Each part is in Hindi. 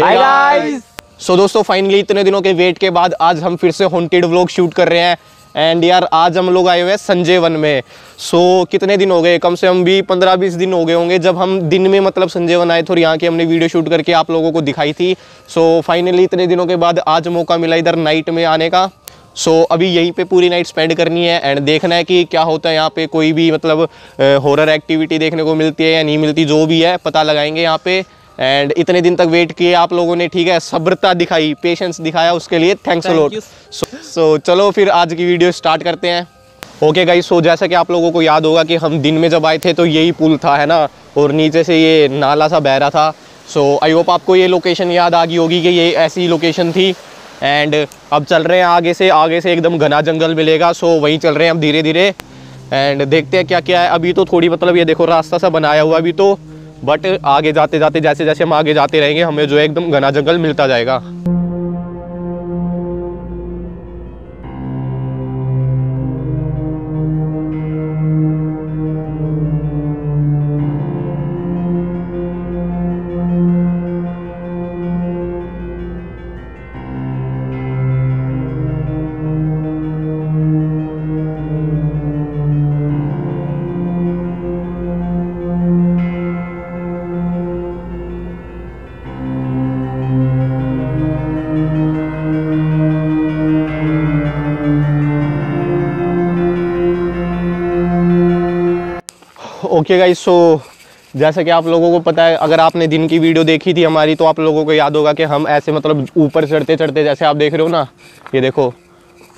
हाय गाइस सो दोस्तों फाइनली इतने दिनों के वेट के बाद आज हम फिर से हॉन्टेड व्लॉग शूट कर रहे हैं। एंड यार आज हम लोग आए हुए हैं संजय वन में। सो so, कितने दिन हो गए? कम से कम भी पंद्रह बीस दिन हो गए होंगे जब हम दिन में मतलब संजय वन आए थे और यहाँ की हमने वीडियो शूट करके आप लोगों को दिखाई थी। सो so, फाइनली इतने दिनों के बाद आज मौका मिला इधर नाइट में आने का। सो so, अभी यहीं पे पूरी नाइट स्पेंड करनी है एंड देखना है कि क्या होता है यहाँ पे। कोई भी मतलब हॉरर एक्टिविटी देखने को मिलती है या नहीं मिलती जो भी है पता लगाएँगे यहाँ पे। एंड इतने दिन तक वेट किए आप लोगों ने ठीक है? सब्रता दिखाई पेशेंस दिखाया उसके लिए। थैंक्स लॉट सो चलो फिर आज की वीडियो स्टार्ट करते हैं। ओके गाइस सो जैसा कि आप लोगों को याद होगा कि हम दिन में जब आए थे तो यही पुल था है ना? और नीचे से ये नाला सा बह रहा था। सो आई होप आपको ये लोकेशन याद आ गई होगी कि ये ऐसी लोकेशन थी। एंड अब चल रहे हैं आगे से आगे से एकदम घना जंगल मिलेगा। सो वहीं चल रहे हैं अब धीरे धीरे एंड देखते हैं क्या क्या है। अभी तो थोड़ी मतलब ये देखो रास्ता सा बनाया हुआ अभी तो। बट आगे जाते जाते जैसे जैसे हम आगे जाते रहेंगे, हमें जो है एकदम घना जंगल मिलता जाएगा। ओके गाइस सो जैसा कि आप लोगों को पता है अगर आपने दिन की वीडियो देखी थी हमारी तो आप लोगों को याद होगा कि हम ऐसे मतलब ऊपर चढ़ते चढ़ते जैसे आप देख रहे हो ना ये देखो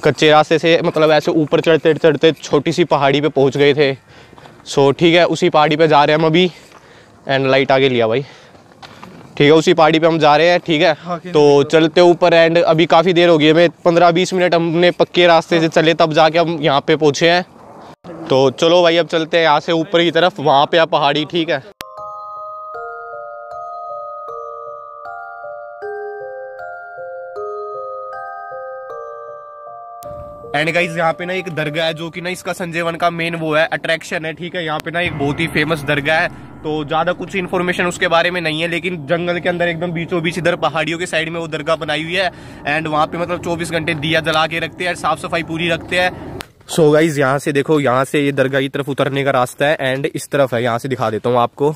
कच्चे रास्ते से मतलब ऐसे ऊपर चढ़ते चढ़ते छोटी सी पहाड़ी पे पहुँच गए थे। सो ठीक है उसी पहाड़ी पे जा रहे हैं हम अभी एंड लाइट आगे लिया भाई। ठीक है उसी पहाड़ी पे हम जा रहे हैं ठीक है? हाँ, तो चलते ऊपर एंड अभी काफ़ी देर हो गई हमें पंद्रह बीस मिनट हमने पक्के रास्ते से चले तब जाके हम यहाँ पे पहुँचे हैं। तो चलो भाई, अब चलते हैं यहाँ से ऊपर की तरफ़। वहाँ पे आप पहाड़ी, ठीक है? एंड गाइज़ यहाँ पे ना एक दरगाह है जो कि ना इसका संजय वन का मेन वो है अट्रैक्शन है, ठीक है? यहाँ पे ना एक बहुत ही फ़ेमस दरगाह है। तो ज़्यादा कुछ इन्फॉर्मेशन उसके बारे में नहीं है, लेकिन जंगल के अंदर एकदम बीचों बीच इधर पहाड़ियों के साइड में वो दरगाह बनाई हुई है। एंड वहाँ पे मतलब 24 घंटे दिया जला के रखते हैं, साफ़ सफ़ाई पूरी रखते हैं। सो गाइज़ यहाँ से देखो, यहाँ से ये दरगाह की तरफ़ उतरने का रास्ता है एंड इस तरफ़ है, यहाँ से दिखा देता हूँ आपको।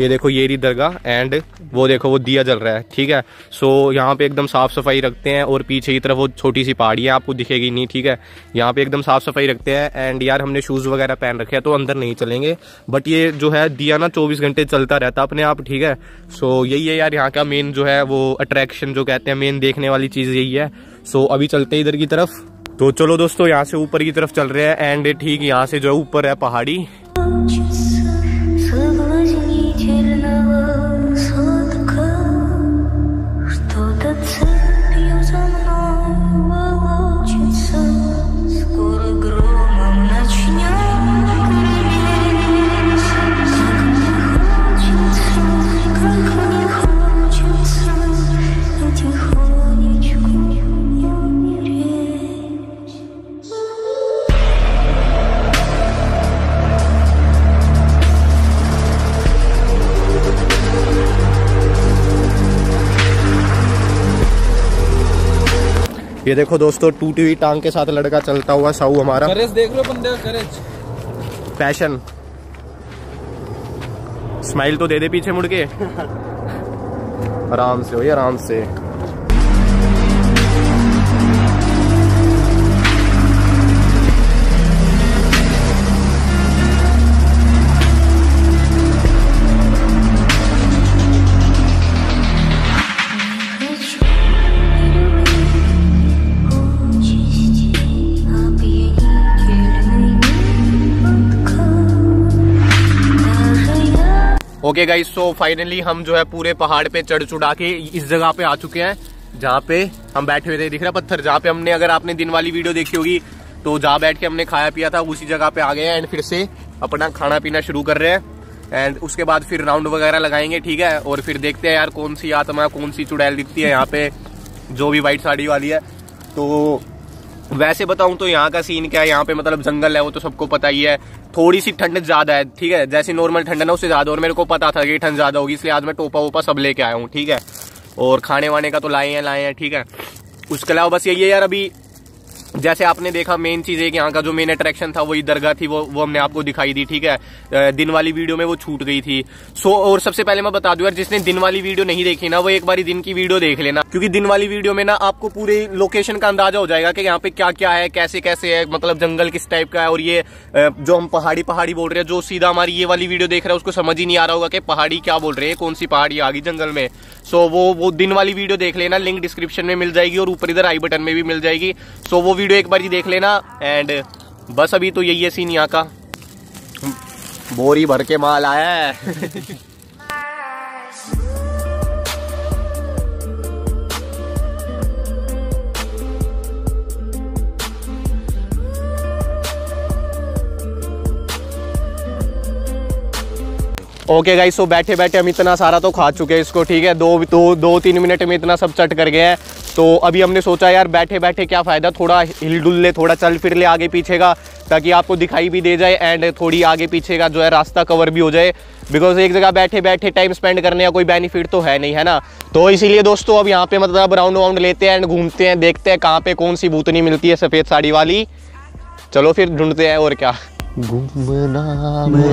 ये देखो ये रही दरगाह एंड वो देखो वो दिया जल रहा है, ठीक है? सो यहाँ पे एकदम साफ़ सफ़ाई रखते हैं, और पीछे की तरफ़ वो छोटी सी पहाड़ी है, आपको दिखेगी नहीं, ठीक है? यहाँ पे एकदम साफ़ सफ़ाई रखते हैं एंड यार हमने शूज़ वगैरह पहन रखे हैं तो अंदर नहीं चलेंगे। बट ये जो है, दिया ना चौबीस घंटे चलता रहता अपने आप, ठीक है? सो यही है यार, यहाँ का मेन जो है, वो अट्रैक्शन जो कहते हैं मेन देखने वाली चीज़ यही है। सो अभी चलते इधर की तरफ़। तो चलो दोस्तों, यहाँ से ऊपर की तरफ़ चल रहे हैं एंड ठीक, यहाँ से जो है ऊपर है पहाड़ी। ये देखो दोस्तों टूटी हुई टांग के साथ लड़का चलता हुआ साहू हमारा। करेज देख लो बंदे का करेज पैशन स्माइल तो दे दे पीछे मुड़ के। आराम से हो आराम से। ओके गाइस सो फाइनली हम जो है पूरे पहाड़ पे चढ़ चुड़ा के इस जगह पे आ चुके हैं, जहाँ पे हम बैठे हुए थे। दिख रहा पत्थर? जहाँ पे हमने, अगर आपने दिन वाली वीडियो देखी होगी तो जहाँ बैठ के हमने खाया पिया था, उसी जगह पे आ गए हैं। एंड फिर से अपना खाना पीना शुरू कर रहे हैं। एंड उसके बाद फिर राउंड वगैरह लगाएँगे, ठीक है? और फिर देखते हैं यार कौन सी आत्मा, कौन सी चुड़ैल दिखती है यहाँ पे, जो भी व्हाइट साड़ी वाली है। तो वैसे बताऊँ तो यहाँ का सीन क्या है? यहाँ पे मतलब जंगल है, वो तो सबको पता ही है। थोड़ी सी ठंड ज़्यादा है, ठीक है? जैसे नॉर्मल ठंड है ना उससे ज़्यादा। और मेरे को पता था कि ठंड ज़्यादा होगी, इसलिए आज मैं टोपा वोपा सब लेके आया हूँ, ठीक है? और खाने वाने का तो लाए हैं लाए हैं, ठीक है? उसके अलावा बस यही है यार, अभी जैसे आपने देखा मेन चीज़ है कि यहाँ का जो मेन अट्रैक्शन था, वही दरगाह थी, वो वो हमने आपको दिखाई दी, ठीक है? दिन वाली वीडियो में वो छूट गई थी। सो और सबसे पहले मैं बता दूँ यार, जिसने दिन वाली वीडियो नहीं देखी ना, वो एक बार दिन की वीडियो देख लेना। क्योंकि दिन वाली वीडियो में ना आपको पूरे लोकेशन का अंदाज़ा हो जाएगा कि यहाँ पे क्या क्या है कैसे कैसे है मतलब जंगल किस टाइप का है, और ये जो हम पहाड़ी पहाड़ी बोल रहे हैं, जो सीधा हमारी ये वाली वीडियो देख रहा है, उसको समझ ही नहीं आ रहा होगा कि पहाड़ी क्या बोल रहे हैं कौन सी पहाड़ी आ गई जंगल में। सो वो वो दिन वाली वीडियो देख लेना लिंक डिस्क्रिप्शन में मिल जाएगी और ऊपर इधर आई बटन में भी मिल जाएगी। सो वो वीडियो एक बार ही देख लेना एंड बस अभी तो यही है सीन यहाँ का। बोरी भर के माल आया है। ओके गाइस सो बैठे बैठे हम इतना सारा तो खा चुके हैं इसको, ठीक है? दो दो दो, तीन मिनट में इतना सब चट कर गया है। तो अभी हमने सोचा यार बैठे बैठे क्या फ़ायदा थोड़ा हिल डुल ले थोड़ा चल फिर ले आगे पीछे का ताकि आपको दिखाई भी दे जाए एंड थोड़ी आगे पीछे का जो है रास्ता कवर भी हो जाए बिकॉज़ एक जगह बैठे बैठे टाइम स्पेंड करने का कोई बेनिफिट तो है नहीं है ना? तो इसीलिए दोस्तों अब यहाँ पे मतलब राउंड वाउंड लेते हैं एंड घूमते हैं देखते हैं कहाँ पे कौन सी भूतनी मिलती है सफ़ेद साड़ी वाली। चलो फिर ढूंढते हैं और क्या।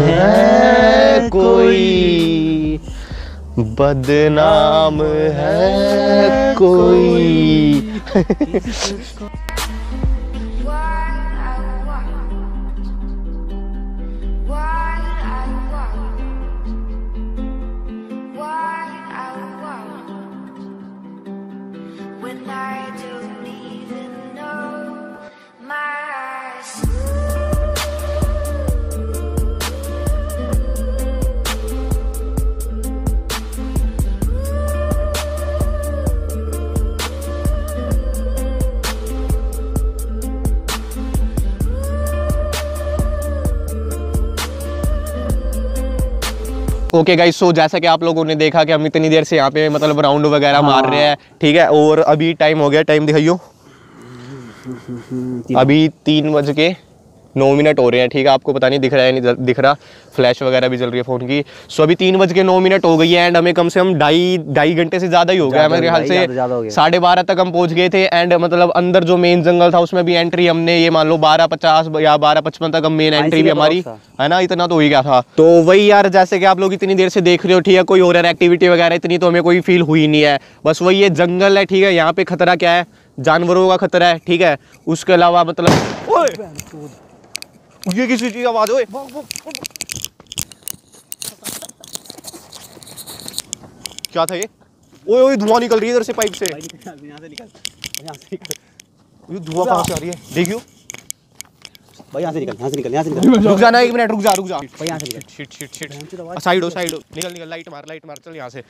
है कोई। बदनाम है कोई। ओके गाइस सो जैसा कि आप लोगों ने देखा कि हम इतनी देर से यहाँ पे मतलब राउंड वगैरह हाँ। मार रहे हैं ठीक है? और अभी टाइम हो गया टाइम दिखाइयो। अभी तीन बज के नौ मिनट हो रहे हैं ठीक है? आपको पता नहीं दिख रहा है नहीं दिख रहा? फ्लैश वगैरह भी चल रही है फ़ोन की। सो अभी तीन बज के नौ मिनट हो गई है एंड हमें कम से कम ढाई ढाई घंटे से ज़्यादा ही हो गया मेरे ख्याल से। साढ़े बारह तक हम पहुँच गए थे एंड मतलब अंदर जो मेन जंगल था उसमें भी एंट्री हमने ये मान लो बारह पचास या बारह पचपन तक हम मेन एंट्री भी हमारी है ना? इतना तो हो ही गया था। तो वही यार जैसे कि आप लोग इतनी देर से देख रहे हो ठीक है? कोई और एक्टिविटी वगैरह इतनी तो हमें कोई फील हुई नहीं है। बस वही ये जंगल है ठीक है? यहाँ पे खतरा क्या है? जानवरों का खतरा है ठीक है? उसके अलावा मतलब ये किसी चीज़ आवाज़ हो क्या था ये? ओए ओए धुआँ निकल रही है इधर से पाइप से। यहाँ से निकल यहाँ से निकल। ये धुआँ कहाँ से आ रही है? देखियो। भाई यहाँ से निकल यहाँ से निकल यहाँ से निकल। रुक जाना एक मिनट रुक जा रुक जा। भाई यहाँ से निकल। शिट शिट शिट साइड हो साइड हो। निकल निकल लाइट मार लाइट मार चल यहाँ से।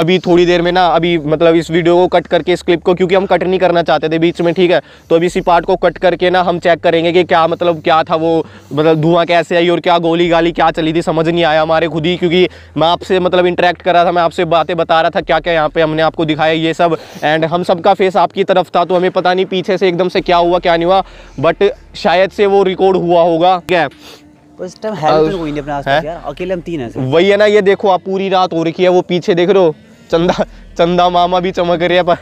अभी थोड़ी देर में ना अभी मतलब इस वीडियो को कट करके इस क्लिप को क्योंकि हम कट नहीं करना चाहते थे बीच में ठीक है? तो अभी इसी पार्ट को कट करके ना हम चेक करेंगे कि क्या मतलब क्या था वो मतलब धुआँ कैसे आई और क्या गोली गाली क्या चली थी समझ नहीं आया हमारे खुद ही क्योंकि मैं आपसे मतलब इंटरेक्ट कर रहा था मैं आपसे बातें बता रहा था क्या क्या यहाँ पे हमने आपको दिखाया ये सब। एंड हम सबका फेस आपकी तरफ़ था तो हमें पता नहीं पीछे से एकदम से क्या हुआ क्या नहीं हुआ बट शायद से वो रिकॉर्ड हुआ होगा क्या उस टाइम है तो कोई नहीं अपने आसपास यार अकेले हम तीन हैं वही है ना ये देखो आप पूरी रात हो रखी है वो पीछे देख रहे हो? चंदा चंदा मामा भी चमक रही है पर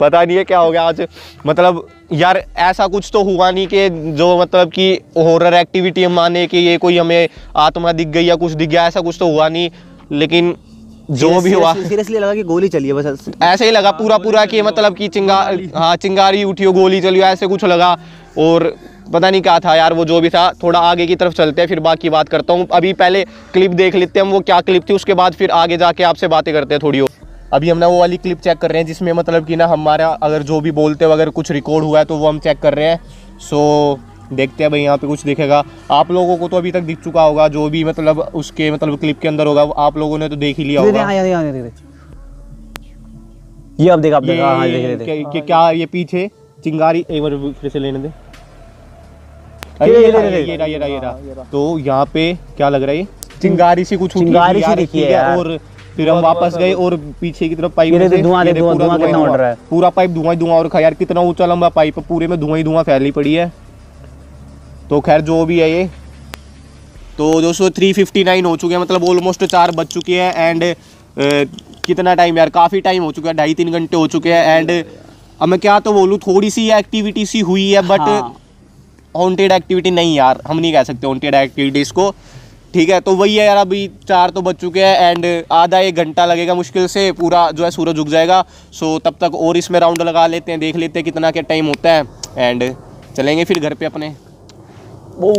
पता नहीं है क्या हो गया आज। मतलब यार ऐसा कुछ तो हुआ नहीं कि जो मतलब कि हॉरर एक्टिविटी हम माने कि ये कोई हमें आत्मा दिख गई या कुछ दिख गया ऐसा कुछ तो हुआ नहीं। लेकिन जो भी हुआ सीरियसली लगा कि गोली चली है बस। ऐसे ही लगा पूरा पूरा कि मतलब कि चिंगार हाँ चिंगारी उठी हो गोली चली ऐसे कुछ लगा। और पता नहीं क्या था यार वो जो भी था थोड़ा आगे की तरफ़ चलते हैं फिर बाकी बात करता हूँ। अभी पहले क्लिप देख लेते हैं हम वो क्या क्लिप थी उसके बाद फिर आगे जाके आपसे बातें करते हैं थोड़ी अभी हम ना वो वाली क्लिप चेक कर रहे हैं जिसमें मतलब कि ना हमारा अगर जो भी बोलते हो अगर कुछ रिकॉर्ड हुआ है तो वो हम चेक कर रहे हैं सो देखते हैं भाई यहाँ पे कुछ दिखेगा आप लोगों को तो अभी तक दिख चुका होगा जो भी मतलब उसके मतलब क्लिप के अंदर होगा वो आप लोगों ने तो देख ही लिया होगा हाँ, ये अब देख अब देख हाँ हाँ, देख देख क्या- ये पीछे चिंगारी एक बार फिर से लेने दे रहा, रहा, रहा, हाँ, रहा। तो यहाँ पे क्या लग रहा है ये चिंगारी से कुछ चिंगारी सी यार, दिखी ठीक है यार। और फिर हम वापस गए और पीछे की तरफ़ पाइप धुआँ पूरा धुआँ कितना उड़ रहा है। पूरा पाइप धुआँ ही धुआँ और खा यार कितना ऊँचा लंबा पाइप पूरे में धुआँ ही धुआँ फैली पड़ी है तो खैर जो भी है ये तो दोस्तों थ्री फिफ्टी नाइन हो चुके हैं मतलब ऑलमोस्ट चार बज चुके हैं एंड कितना टाइम यार काफ़ी टाइम हो चुका है ढाई तीन घंटे हो चुके हैं एंड अब मैं क्या तो बोलूँ थोड़ी सी एक्टिविटी सी हुई है बट हाँ। हॉन्टेड एक्टिविटी नहीं यार हम नहीं कह सकते हॉन्टेड एक्टिविटीज़ को ठीक है तो वही है यार, अभी चार तो बज चुके हैं एंड आधा एक घंटा लगेगा मुश्किल से, पूरा जो है सूरज उग जाएगा। सो तब तक और इसमें राउंड लगा लेते हैं, देख लेते हैं कितना क्या टाइम होता है। एंड चलेंगे फिर घर पे अपने। वो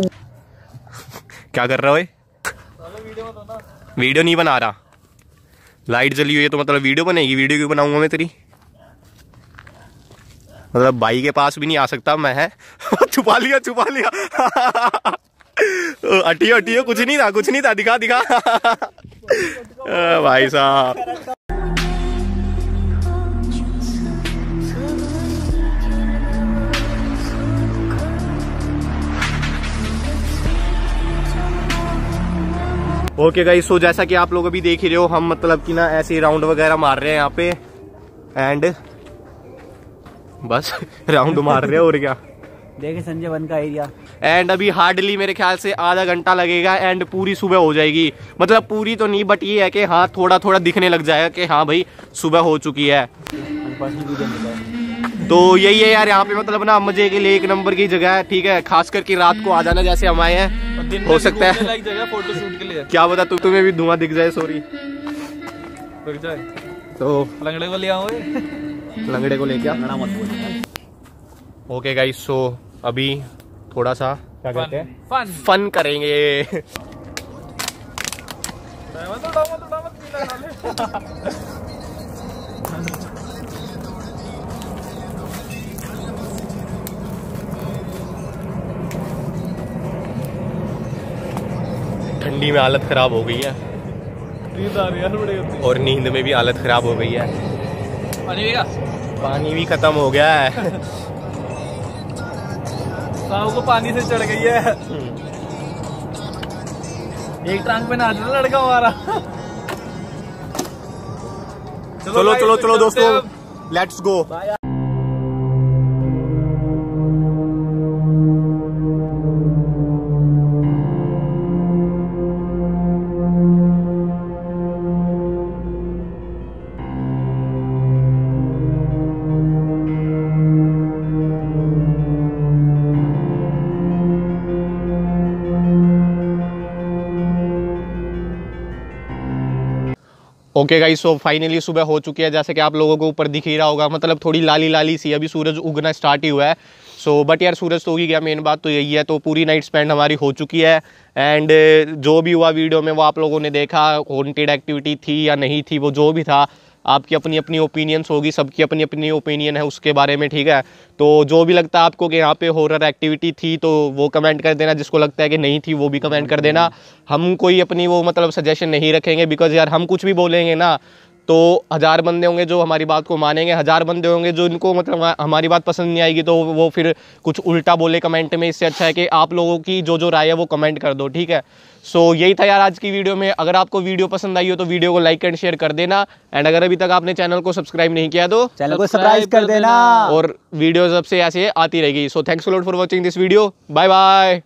क्या कर रहा है वीडियो नहीं बना रहा। लाइट जली हुई है तो मतलब वीडियो बनेगी, वीडियो क्यों बनाऊँगा मैं तेरी? मतलब भाई के पास भी नहीं आ सकता मैं, है? छुपा लिया छुपा लिया। हटियो हटियो, कुछ नहीं था, कुछ नहीं था, दिखा दिखा। भाई साहब। ओके गाइस सो जैसा कि आप लोग अभी देख ही रहे हो, हम मतलब कि ना ऐसे राउंड वगैरह मार रहे हैं यहाँ पे। एंड बस राउंड मार रहे हैं और क्या? देखे संजय वन का एरिया एंड अभी हार्डली मेरे ख्याल से आधा घंटा लगेगा एंड पूरी सुबह हो जाएगी। मतलब पूरी तो नहीं बट ये है कि हाँ थोड़ा थोड़ा दिखने लग जाएगा कि हाँ भाई सुबह हो चुकी है। तो यही है यार यहाँ पे मतलब ना मज़े के लिए एक नंबर की जगह है ठीक है? खास करके रात को आ जाना जैसे हम आए हैं। हो सकता है। लाइक जगह फ़ोटो शूट के लिए। क्या बता तू तुम्हें भी धुआँ दिख जाए सॉरी तो लंगड़े को ले आओ लंगड़े को लेके ओके गाइस सो अभी थोड़ा सा क्या कहते हैं? फन। फन। करेंगे। ठंडी में हालत खराब हो गई है। नींद आ रही है यार बड़ी होती और नींद में भी हालत खराब हो गई है। पानी भी खत्म हो गया है। साहब को पानी से चढ़ गई है। एक टांग पे नाच रहा लड़का हमारा। चलो चलो चलो दोस्तों। Let's go okay guys so finally सुबह हो चुकी है जैसे कि आप लोगों को ऊपर दिख ही रहा होगा। मतलब थोड़ी लाली लाली सी अभी सूरज उगना स्टार्ट ही हुआ है। सो so, बट यार सूरज तो उगी गया मेन बात तो यही है तो पूरी नाइट स्पेंड हमारी हो चुकी है। एंड जो भी हुआ वीडियो में वो आप लोगों ने देखा हॉन्टेड एक्टिविटी थी या नहीं थी वो जो भी था। आपकी अपनी अपनी ओपिनियंस होगी, सबकी अपनी अपनी ओपिनियन है उसके बारे में, ठीक है? तो जो भी लगता है आपको कि यहाँ पे हॉरर एक्टिविटी थी तो वो कमेंट कर देना। जिसको लगता है कि नहीं थी, वो भी कमेंट कर देना। हम कोई अपनी वो मतलब सजेशन नहीं रखेंगे बिकॉज़ यार हम कुछ भी बोलेंगे ना तो हज़ार बंदे होंगे जो हमारी बात को मानेंगे, हज़ार बंदे होंगे जो इनको मतलब हमारी बात पसंद नहीं आएगी तो वो फिर कुछ उल्टा बोले कमेंट में। इससे अच्छा है कि आप लोगों की जो जो राय है वो कमेंट कर दो, ठीक है? सो so, यही था यार आज की वीडियो में। अगर आपको वीडियो पसंद आई हो तो वीडियो को लाइक एंड शेयर कर देना। एंड अगर अभी तक आपने चैनल को सब्सक्राइब नहीं किया तो चैनल को सब्सक्राइब कर देना। देना। और वीडियो अब से ऐसे आती रहेगी। So thanks lot for watching this video bye bye